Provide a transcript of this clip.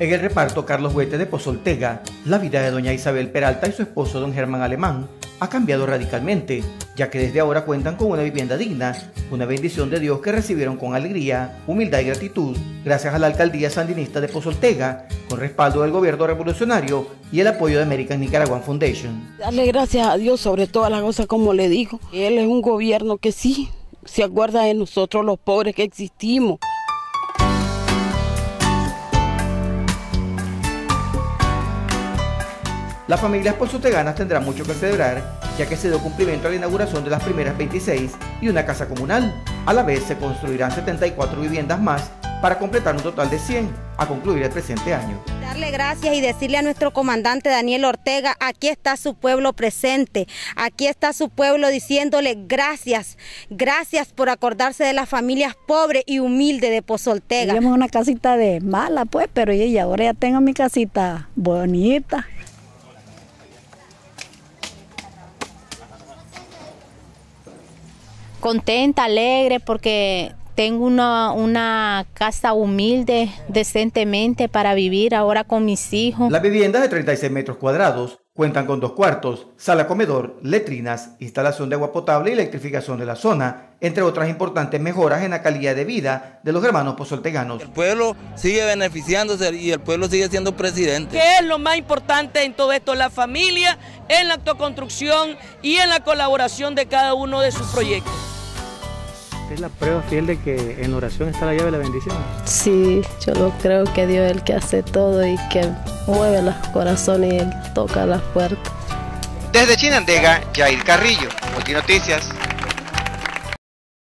En el reparto Carlos Huete de Pozoltega, la vida de doña Isabel Peralta y su esposo don Germán Alemán ha cambiado radicalmente, ya que desde ahora cuentan con una vivienda digna, una bendición de Dios que recibieron con alegría, humildad y gratitud, gracias a la alcaldía sandinista de Pozoltega, con respaldo del gobierno revolucionario y el apoyo de American Nicaraguan Foundation. Darle gracias a Dios sobre todas las cosas, como le digo. Él es un gobierno que sí se acuerda de nosotros los pobres que existimos. Las familias polsoteganas tendrán mucho que celebrar, ya que se dio cumplimiento a la inauguración de las primeras 26 y una casa comunal. A la vez se construirán 74 viviendas más para completar un total de 100 a concluir el presente año. Darle gracias y decirle a nuestro comandante Daniel Ortega, aquí está su pueblo presente, aquí está su pueblo diciéndole gracias, gracias por acordarse de las familias pobres y humildes de Pozoltega. Teníamos una casita de mala pues, pero y ahora ya tengo mi casita bonita. Contenta, alegre, porque tengo una, una, casa humilde, decentemente para vivir ahora con mis hijos. Las viviendas de 36 metros cuadrados cuentan con dos cuartos, sala comedor, letrinas, instalación de agua potable y electrificación de la zona, entre otras importantes mejoras en la calidad de vida de los hermanos pozolteganos. El pueblo sigue beneficiándose y el pueblo sigue siendo presidente. ¿Qué es lo más importante en todo esto? La familia, en la autoconstrucción y en la colaboración de cada uno de sus proyectos es la prueba fiel de que en oración está la llave de la bendición. Sí, yo lo creo que Dios es el que hace todo y que mueve los corazones y él toca las puertas. Desde Chinandega, Jair Carrillo, Multinoticias.